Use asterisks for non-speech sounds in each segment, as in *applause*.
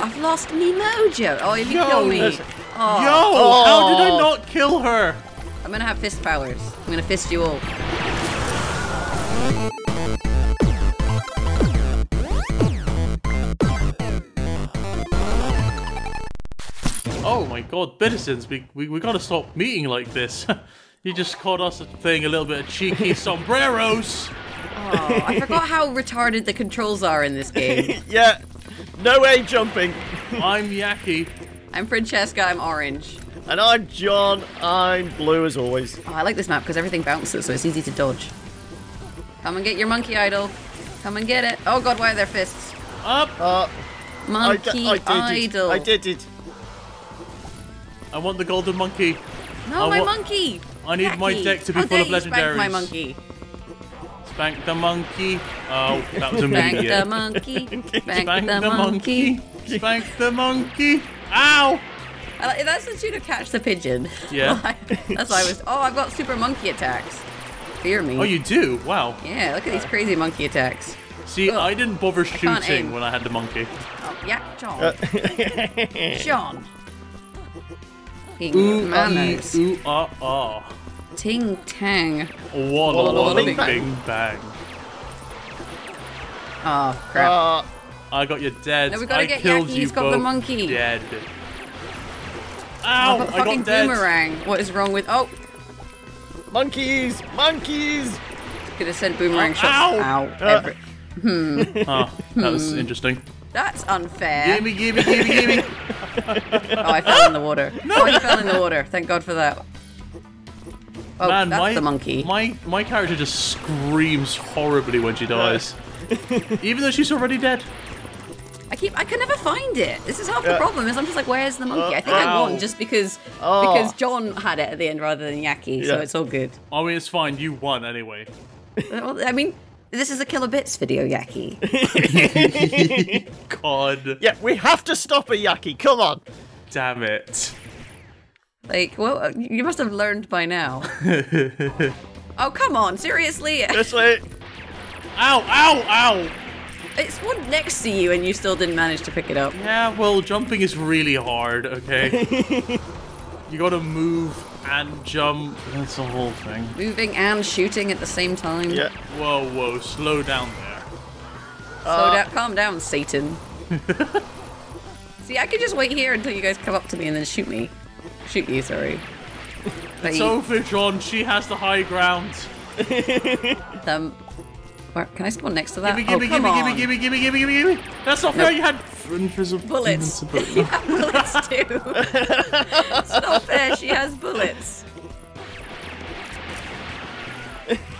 I've lost me mojo. Oh, if you Yo, kill me. that's- Oh, Yo, how did I Oh. not kill her? I'm gonna have fist powers. I'm gonna fist you all. Oh my god, Bittersons, we, we, we gotta stop meeting like this. *laughs* you just caught us playing a little bit of cheeky *laughs* sombreros. Oh, I forgot how retarded the controls are in this game. *laughs* Yeah. No way jumping. I'm Yaki. I'm Francesca. I'm orange. And I'm John. I'm blue as always. Oh, I like this map because everything bounces, so it's easy to dodge. Come and get your monkey idol. Come and get it. Oh god, why are there fists? Up! Uh, I, d- Monkey I did idol. it. I did it. I want the golden monkey. No, I my wa- monkey. I need my deck to be How full of dare you spank my monkey. Spank the monkey. Oh, that was Spank immediate. the monkey. *laughs* Spank, Spank the, the monkey. monkey. Spank the monkey. Ow! I like- That's the tune to catch the pigeon. Yeah. *laughs* That's why I was. Oh, I've got super monkey attacks. Fear me. Oh, you do? Wow. Yeah, look at these crazy monkey attacks. See, Ugh. I didn't bother shooting aim. when I had the monkey. Oh, yeah, John. Uh, John. *laughs* Ooh, manners. ooh, ah, ah. Ting tang. Walla Walla, walla bing, bing bang. bang. Oh, crap. uh, I got you dead. No, we gotta I get killed Yaki, you he's got the monkey. Dead. I've Ow! got I fucking got dead. boomerang. What is wrong with. Oh, monkeys! Monkeys! could have sent boomerang Oh, shots. ow. Ow. Every- Oh, that was Hmm. interesting. That's unfair. Gimme, gimme, gimme, gimme. *laughs* Oh, I fell in the water. Oh, he fell in the water. Thank God for that. Oh, Man, that's my the monkey. my my character just screams horribly when she dies, *laughs* even though she's already dead. I keep. I can never find it. This is half the Yeah. problem. Is I'm just like, where's the uh, monkey? I think I won just because Oh. because John had it at the end rather than Yaki, so it's all good. I mean, it's fine. You won anyway. Well, I mean, this is a Killer Bits video, Yaki. *laughs* God Yeah, we have to stop a Yaki. Come on. damn it. Like, well, uh, you must have learned by now. *laughs* oh, come on, seriously? This way. Ow! Ow! Ow! It's one next to you and you still didn't manage to pick it up. Yeah, well, jumping is really hard. Okay. *laughs* you gotta move and jump. That's the whole thing. Moving and shooting at the same time. Yeah. Whoa, whoa! Slow down there. Slow uh, down, calm down, Satan. *laughs* See, I could just wait here until you guys come up to me and then shoot me. Shoot you, sorry. But It's you- over, John. She has the high ground. *laughs* um, where, can I spawn next to that? Gimme, oh, gimme, come gimme, on. gimme, gimme, gimme, gimme, gimme, gimme. That's not fair. Nope. You had invisible Bullets. invincibility. *laughs* Yeah, bullets too. *laughs* it's not fair. She has bullets.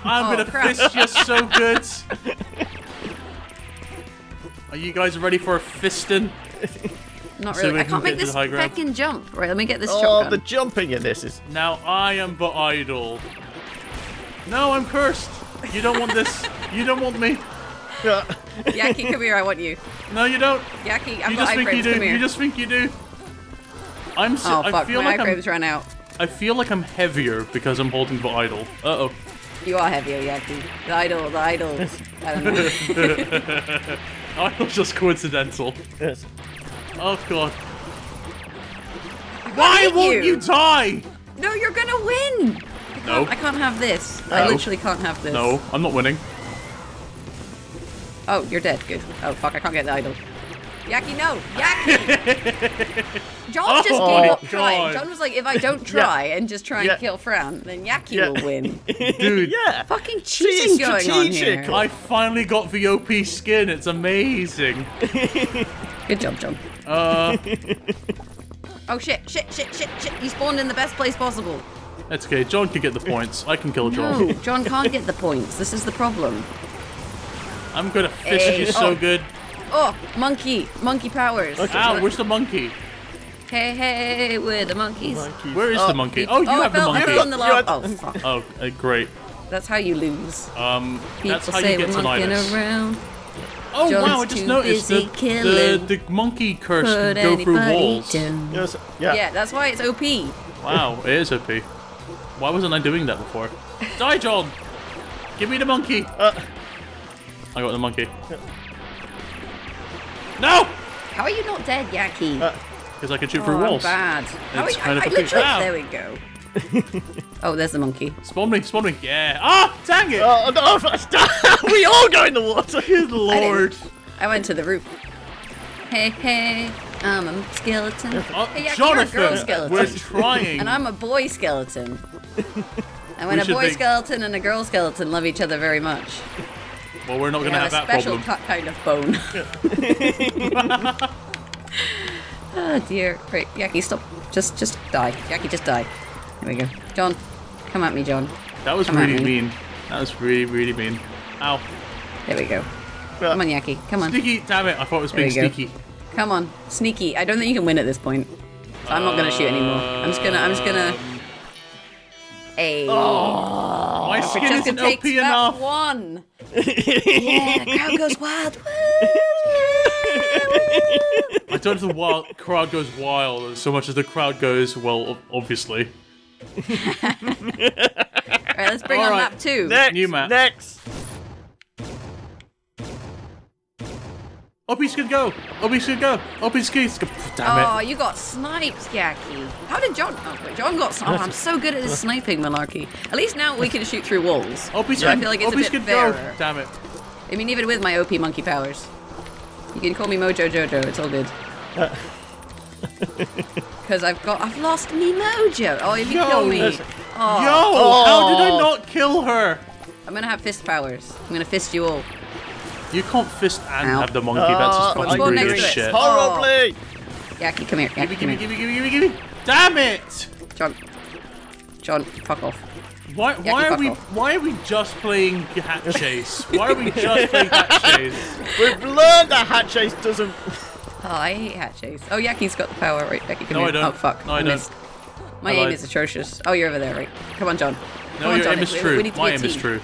I'm Oh, gonna crap. fist you so good. Are you guys ready for a fisting? Not really. we I can can't make this the high fucking jump. Right, let me get this Oh, shotgun. the jumping in this is. Now I am but idle. No, I'm cursed. You don't want this. *laughs* You don't want me. Uh, Yaki, come here. I want you. No, you don't. Yaki, I've You got just think you do. Come here. You just think you do. I'm. So, oh I fuck, feel my like I'm. iframes ran out. I feel like I'm heavier because I'm holding the idol. Uh oh. You are heavier, Yaki. The idol, the idol. I don't know. *laughs* *laughs* Idol's just coincidental. yes. Oh god. Why won't you. you die? no, you're gonna win. I No. can't, I can't have this. I literally can't have this. No, I'm not winning. Oh, you're dead. Good. Oh fuck, I can't get the idol. Yaki, no! Yaki! *laughs* John just Oh gave up trying. John was like, if I don't try and just try and Yeah. kill Fran, then Yaki Yeah. will win. *laughs* Dude, Yeah. Fucking cheating going on strategic. here. I finally got the OP skin. It's amazing. *laughs* Good job, John. Uh, *laughs* Oh shit, shit, shit, shit, shit. You spawned in the best place possible. that's okay. John can get the points. I can kill John. No, *laughs* John can't get the points. This is the problem. I'm gonna fish Hey. you so Oh. good. Oh, monkey, monkey powers. Ow, where's the monkey? Hey, hey, we're the Monkees. Where is Oh, the monkey? Oh, you oh, have I the fell, I monkey. fell in the You lava. Oh, fuck. Oh, uh, great. That's how you lose. Um, People that's how say you get we're monkeying around. Oh John's wow! I just noticed busy that the, killing. the monkey curse Put can go through walls. Yes. Yeah. Yeah, that's why it's OP. Wow, it is OP. Why wasn't I doing that before? *laughs* Die, John! Give me the monkey! Uh, I got the monkey. No! How are you not dead, Yaki? Uh, Because I can shoot oh, through I'm walls. bad. How It's are- kind I, of I a big literally, trap. there we go. *laughs* oh, there's the monkey. Spawn me, spawn me. Yeah. Ah, dang it. Oh no! *laughs* *laughs* we all go in the water. *laughs* Good lord. I went to the roof. Hey, hey, I'm a skeleton. Oh, hey, Yaki, you're a girl Jonathan, skeleton. we're trying. And I'm a boy skeleton. And when We a boy make- skeleton and a girl skeleton love each other very much, well, we're not going to have, have a that special problem. cut kind of bone. oh dear. Right, Yaki, stop. Just, just die. Yaki, just die. There we go. John, come at me, John. That was Come really me. mean. That was really, really mean. Ow. There we go. Well, come on, Yaki. Come on. Sneaky, damn it. I thought it was There being sneaky. Come on. Sneaky. I don't think you can win at this point. So I'm not gonna shoot anymore. I'm just gonna. I'm just gonna. Hey. Oh, my skin isn't OP enough. one. *laughs* yeah, the crowd goes wild. I don't know if the wild, crowd goes wild so much as the crowd goes, well, ob- obviously. Alright, let's bring on Alright. map two. Next. New map. Next. Opie's gonna go. Opie's gonna go. Opie's gonna go. Damn Oh, it. you got sniped, Yaki. How did John? Oh, wait, John got. Oh, I'm so good at this sniping malarkey. At least now we can shoot through walls. Opie's so I gonna, feel like it's Opie's a bit gonna go. Damn it. I mean, even with my OP monkey powers, you can call me Mojo Jojo. It's all good. *laughs* Because I've got, I've lost me mojo. Oh, if you Yo, kill me, oh, Yo, how did I Oh. not kill her? I'm gonna have fist powers. I'm gonna fist you all. You can't fist and Ow. have the monkey. That's just Oh, fucking spawn greedy next as to it. shit. Oh. Horribly. Yaki, come here. Yaki, Gimme, come gimme, gimme, gimme, gimme, gimme. Damn it! John, John, fuck off. Why, Yeah, why are we off. why are we just playing hat chase? Why are we just playing hat *laughs* chase? We've learned that hat chase doesn't. Oh, I hate hat chase. Oh, Yaki's got the power. Right, Yaki, come No, here. I don't. Oh, fuck. No, I I don't. missed. My I aim lied. is atrocious. Oh, you're over there, right? Come on, John. No, Come on, your John. aim is true. We need to My aim is true.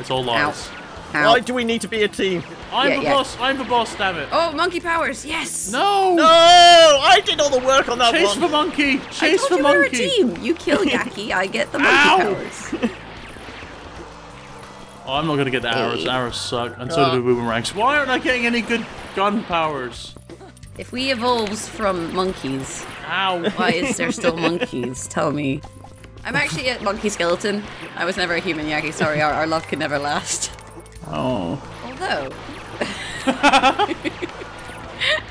It's all lies. Ow. Why do we need to be a team? I'm Yeah, the yeah. boss. I'm the boss. Damn it. Oh, monkey powers. Yes. No. No, I did all the work on that Chase one. for monkey. I Chase told for you we were a monkey. team. You kill *laughs* Yaki, I get the monkey Ow. powers. *laughs* Oh, I'm not gonna get the arrows. Hey. Arrows suck, and so do Uh. the boomerangs. Why aren't I getting any good gun powers? If we evolves from monkeys, Ow. why is there still monkeys? Tell me. I'm actually a monkey skeleton. I was never a human Yaki. Sorry, our, our love could never last. Oh. Although. *laughs*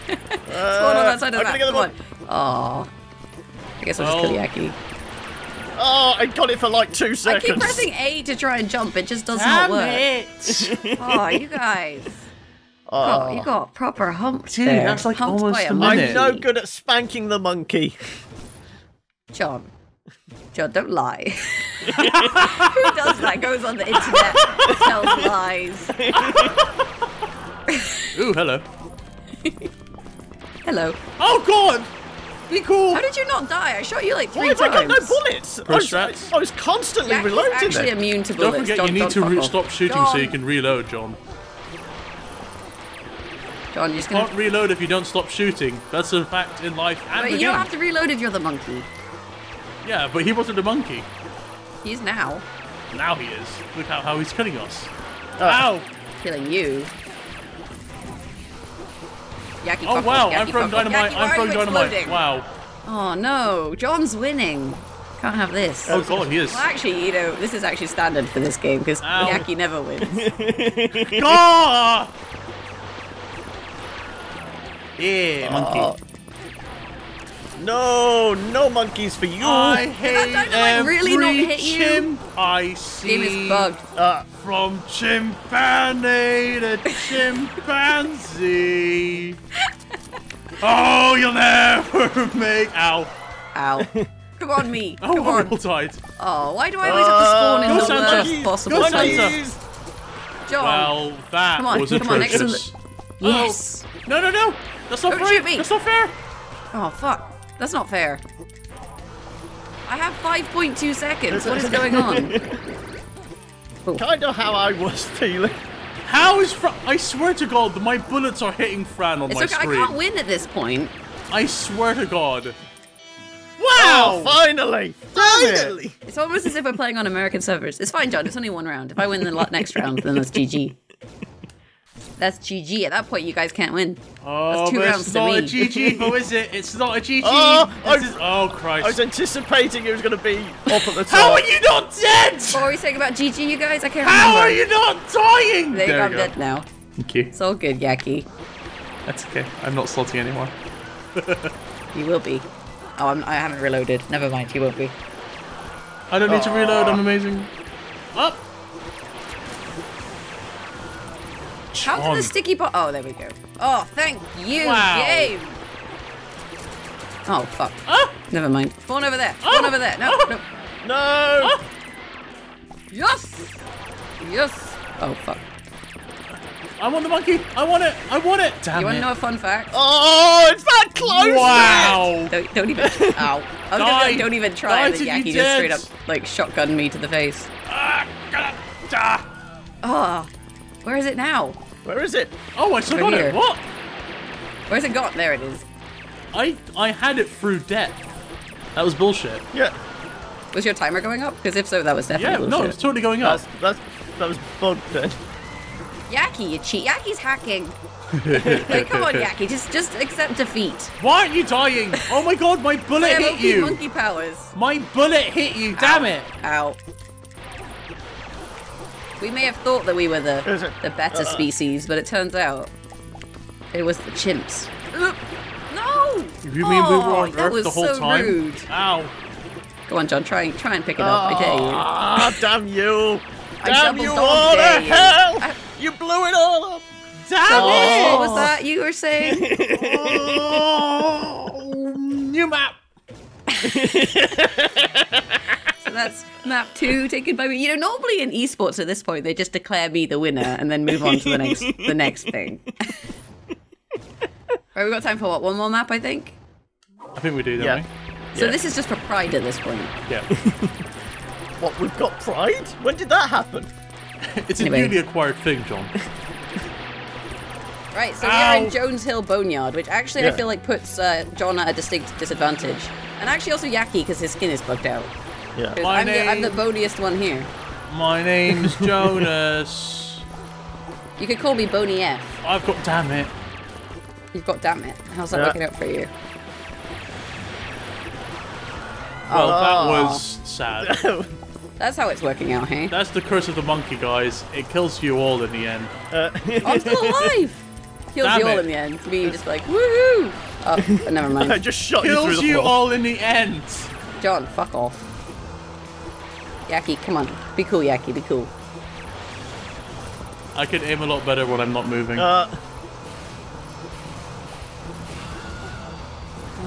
What's going on outside of uh, I'm that? gonna get the Come on. Aw. I guess I'll just kill Well- oh. Yaki. Oh, I got it for like two seconds. I keep pressing A to try and jump. It just does not Damn work. it. *laughs* Oh, you guys. Oh. You ah. got proper humped Dude, there. that's like Humped almost a a minute. I'm no good at spanking the monkey. John. John, don't lie. *laughs* Who does that? Goes on the internet, tells lies. *laughs* Ooh, hello. Hello. Oh god! Be cool. How did you not die? I shot you like three Why have I got no bullets? I was. I was constantly Jack is reloading actually them. immune to bullets. Don't forget, John, you need to re- stop shooting John, so you can reload, John. John, you're just You gonna. can't reload if you don't stop shooting. That's a fact in life and But you game. don't have to reload if you're the monkey. Yeah, but he wasn't a monkey. He's now Now he is. Look how, how he's killing us. Uh, Ow! killing you. Yaki, Oh wow, off. I'm Yaki, throwing dynamite. Yaki, I'm are throwing dynamite. exploding? Wow. Oh no, John's winning. Can't have this. Oh god, he is. Well, actually, you know, this is actually standard for this game because Ow. Yaki never wins. *laughs* Ah! Yeah, monkey. Oh. No, no monkeys for you. I hate dynamite every really not hit you? chimp I see. Game is bugged. Uh, From chimpanzee to chimpanzee. *laughs* oh, you'll never *laughs* make. Ow. *laughs* Ow. Come on, me. Oh, Come on. all died. Oh, why do I always have to spawn in the Santa. worst possible Go place? John. Well, that Come on, was come on, next to atrocious. yes. Oh. No, no, no. That's not Don't fair. shoot me. That's not fair. Oh, fuck. That's not fair. I have 5.2 seconds. What is going on? *laughs* Kind of how I was feeling. How is Fran? I swear to God, my bullets are hitting Fran on It's my okay. I can't win at this point. I swear to God. Oh, Wow! finally! It. Finally! It's almost as if we're playing on American servers. It's fine, John. It's only one round. If I win the next round, then that's GG. That's GG. At that point, you guys can't win. Oh, That's two but rounds it's to not a. GG, oh, is it? It's not a GG. *laughs* Oh, This I- is- oh I was anticipating it was going to be up at the top. How are you not dead? What were we saying about GG, you guys? I can't How remember. are you not dying? There you go, I'm dead now. Thank you. It's all good, Yaki. That's okay. I'm not salty anymore. *laughs* You will be. Oh, I'm, I haven't reloaded. Never mind, you won't be. I don't need to reload. I'm amazing. Up. How did the sticky bot? Oh, there we go. Oh, thank you, Wow. game. Oh fuck. Ah! Never mind. Spawn over there. Spawn Ah! over there. No, Ah! no. No! Yes. Yes. Oh fuck. I want the monkey. I want it. I want it. Damn You want to know a fun fact? Oh, it's that close! wow. Don't, don't even. *laughs* Ow. I was gonna be Die. like, don't even try. Then Yaki just straight up like shotgun me to the face. Ah, ah. Oh, where is it now? Where is it? Oh, I still Over got here. it. What? Where's it gone? There it is. I I had it through death. That was bullshit. Yeah, Was your timer going up? Because if so, that was definitely Yeah, definitely no, bullshit. it's totally going up. that's, that's, that was bugged then. Yaki, you cheat. Yaki's hacking. like, come on, Yaki, just just accept defeat. Why aren't you dying? Oh my god, my bullet I have hit OP you. monkey powers. My bullet hit you. Damn it. Ow. We may have thought that we were the the better Uh. species, but it turns out it was the chimps. Ugh. No! You mean we were Oh, on that Earth was the whole so time? Rude. Ow. Go on, John. Try try and pick it up. I dare you. Ah, damn you! I Damn you dog all dare to hell! I- You blew it all up! Damn Oh, it. what was that you were saying? *laughs* Oh, new map. *laughs* so that's map two taken by me. You know, normally in esports at this point they just declare me the winner and then move on to the next the next thing. *laughs* right, we've got time for what? One more map, I think. I think we do, don't Yeah. So Yeah. this is just for pride at this point. Yeah. *laughs* What, we've got pride? When did that happen? *laughs* It's a newly acquired thing, John. Right, so Ow. we're in Jones Hill Boneyard, which actually I feel like puts uh, John at a distinct disadvantage. And actually also Yaki, because his skin is bugged out. Yeah. 'Cause My I'm, the, I'm the boniest one here. My name's *laughs* Jonas. You could call me Boney F. I've got. Damn it. You've got damn it. How's that Yeah. working out for you? Well, Oh. that was sad. *laughs* That's how it's working out, hey? That's the curse of the monkey, guys. It kills you all in the end. Uh, *laughs* I'm still alive! Kills Damn you all it. in the end. Me, you just like, woohoo! Oh, but never I mind. just shot you through Kills you all in the end. John, fuck off. Yaki, come on. Be cool, Yaki, be cool. I can aim a lot better when I'm not moving. Uh,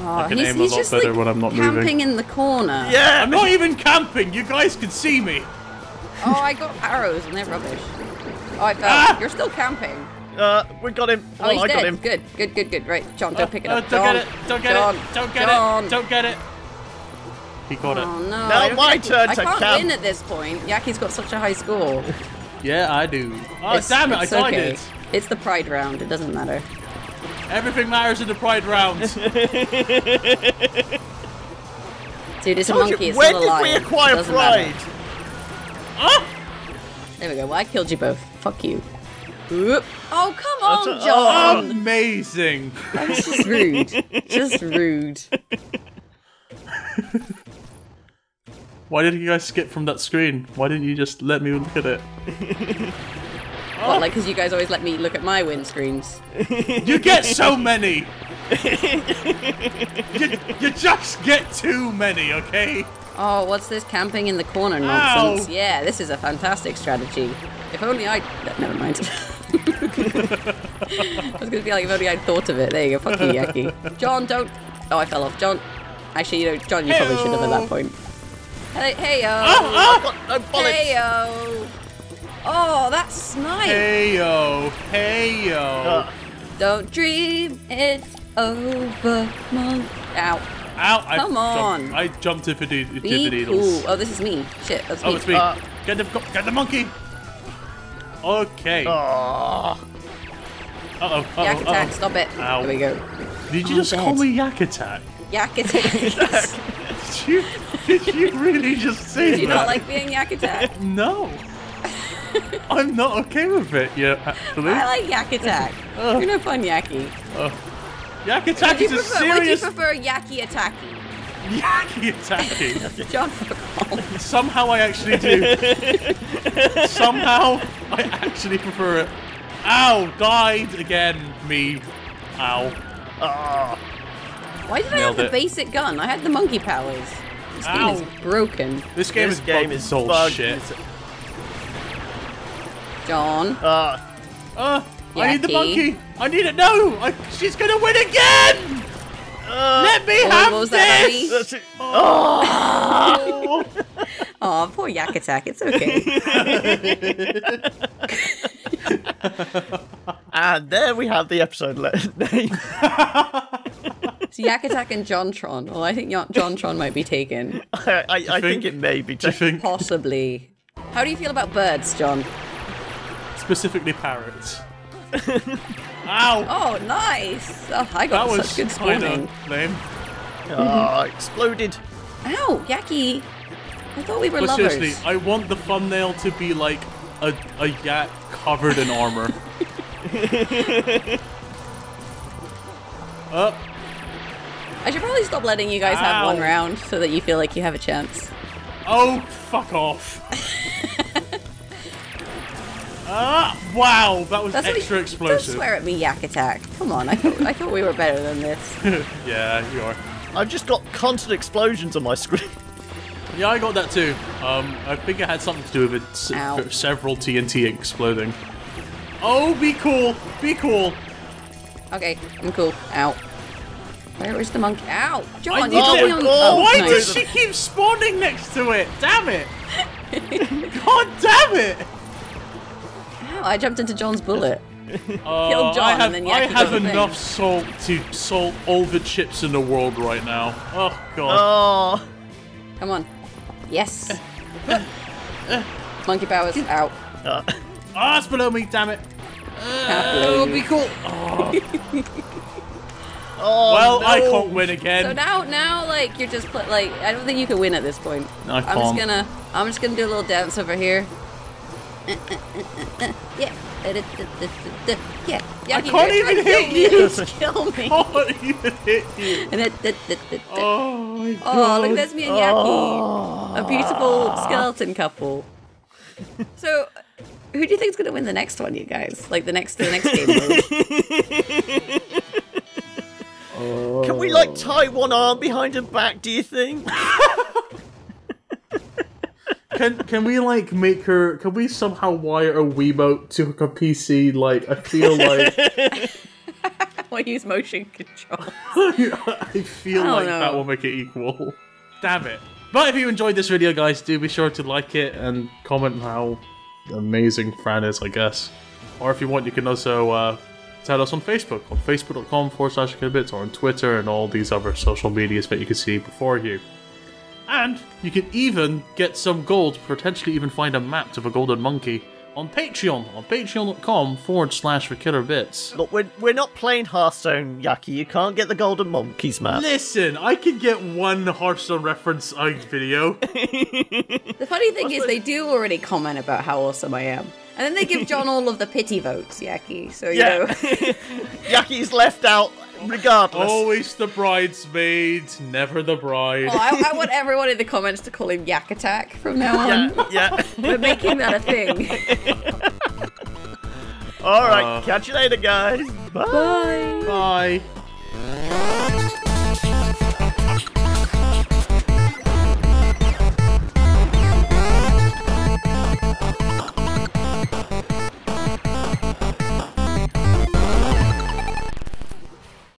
Oh, can he's, aim a lot better like when I'm not camping moving. in the corner. yeah! I'm not *laughs* even camping. You guys can see me. Oh, I got arrows and they're rubbish. Oh, I fell. Ah! You're still camping. Uh, we got him. Oh, Well, he's I dead. got him. Good, good, good, good. Right, John, don't pick it Uh, up. don't John, get it. Don't get John, it. Don't get John. it. Don't get it. He got Oh it. no! Now I my think I turn can- to I can't camp. win at this point. Yaki's got such a high score. Yeah, I do. Oh, It's- damn it. I it's died okay. it. It's the pride round. It doesn't matter. Everything matters in the pride round. *laughs* Dude, it's a Told you- monkey. It's When still did alive. we It acquire doesn't matter. pride? ah! There we go. Well, I killed you both. Fuck you. Oop. Oh, come on, a- John. Amazing. That's just rude. just rude. *laughs* Why did you guys skip from that screen? Why didn't you just let me look at it? *laughs* What, like, because you guys always let me look at my win screens. You get so many. *laughs* you, you just get too many, okay? Oh, what's this camping in the corner Ow. nonsense? Yeah, this is a fantastic strategy. If only I. Never mind. *laughs* I was gonna be like, if only I'd thought of it. There you go. Fuck you, Yaki. John, don't. Oh, I fell off. John. Actually, you know, John, you probably should have at that point. Hey, hey, yo. Ah, I've got no. Hey, yo. Oh, that's snipe. Hey yo, hey yo. Uh, Don't dream it's over, monk. Ow. Ow! I come jumped- on. I jumped into the, into the needles. cool. Oh, this is me. Shit, that's me. Oh, it's me. Uh, get the get the monkey. Okay. Uh oh. oh. Uh Yak attack, oh. stop it. Ow. There we go. Did you I'm just call me Yak Attack? Yak attack. *laughs* Did *laughs* you, did you really just say Do you that? not like being yak attack? *laughs* No. I'm not okay with it yet, actually. I like Yak Attack. *laughs* You're no fun, Yaki. Yak attack you, is a prefer, would you serious prefer Yaki attacking? Yaki attacking. John, fuck off. Somehow I actually do. Somehow I actually prefer it. Ow! Died again. Me. Ow. Ah, Why did I Nailed have it. the basic gun? I had the monkey powers. This game Ow. is broken. This game this is game bugged is so bugged. shit. John. Ah, Uh, I need the monkey. I need it. No! I, she's gonna win again! ah, Let me What- have what was that, this! that's. *laughs* Oh. Oh, poor Yak Attack. It's okay. *laughs* And there we have the episode le- *laughs* name. It's Yak Attack and Jontron. Well, I think Jontron might be taken. *laughs* I, I, I think think- it may be. Do you think Possibly. How do you feel about birds, John? specifically parrots? *laughs* Ow! Oh, nice. Oh, I that got was such good kind spawning. of lame. Ah, exploded. Ow, Yaki. I thought we were But lovers. seriously, I want the thumbnail to be like a, a yak covered in armor. uh, I should probably stop letting you guys have one round so that you feel like you have a chance. oh, fuck off. Ah, wow, that was That's what extra you, explosive. Don't swear at me, Yak Attack. Come on, I thought, I thought we were better than this. *laughs* yeah, you are. I've just got constant explosions on my screen. *laughs* Yeah, I got that too. Um, I think it had something to do with it s- several TNT exploding. Oh, be cool, be cool. Okay, I'm cool. Ow. Where is the monkey? Ow! John, you got me on. Oh, Why does she keep spawning next to it? Damn it! God damn it! Ow, I jumped into John's bullet. Uh, *laughs* Killed John I and have, then I have the thing. enough salt to salt all the chips in the world right now. Oh god. Oh, Come on. Yes. *laughs* monkey powers. Out. uh, Ah, it's below me, damn it. Half-blow Oh, you. be cool. oh, *laughs* Oh, well, I can't win again. So now, now, like you're just pl- like I don't think you can win at this point. I I'm just gonna, I'm just gonna do a little dance over here. Yeah. Yeah. Yeah. *laughs* I can't even hit you. Just kill me. can't even hit you. And it, it, it, it, Oh my god. Oh, look, there's me and Yaki. A oh. beautiful skeleton couple. *laughs* So, who do you think's gonna win the next one, you guys? Like the next, the next game mode? *laughs* Can we like tie one arm behind her back? Do you think? *laughs* Can can we like make her? Can we somehow wire a Wiimote to her PC? Like I feel like *laughs* *laughs* Or use motion control. I feel I like know. that will make it equal. Damn it! But if you enjoyed this video, guys, do be sure to like it and comment how amazing Fran is, I guess. Or if you want, you can also uh, tell us on Facebook on facebook.com forward slash bits or on Twitter and all these other social medias that you can see before you. And you can even get some gold, potentially even find a map to the golden monkey on Patreon, on patreon.com forward slash the killer bits. Look, we're, we're not playing Hearthstone, Yaki. You can't get the Golden Monkeys map. Listen, I can get one Hearthstone reference uh, video. *laughs* The funny thing is, they do already comment about how awesome I am. And then they give John all of the pity votes, Yaki. So, you Yeah. know. *laughs* Yaki's left out regardless. Always the bridesmaid, never the bride. Oh, I, I want everyone in the comments to call him Yak Attack from now on. yeah, yeah. *laughs* We're making that a thing. *laughs* All right, Uh. catch you later, guys. Bye. Bye. Bye.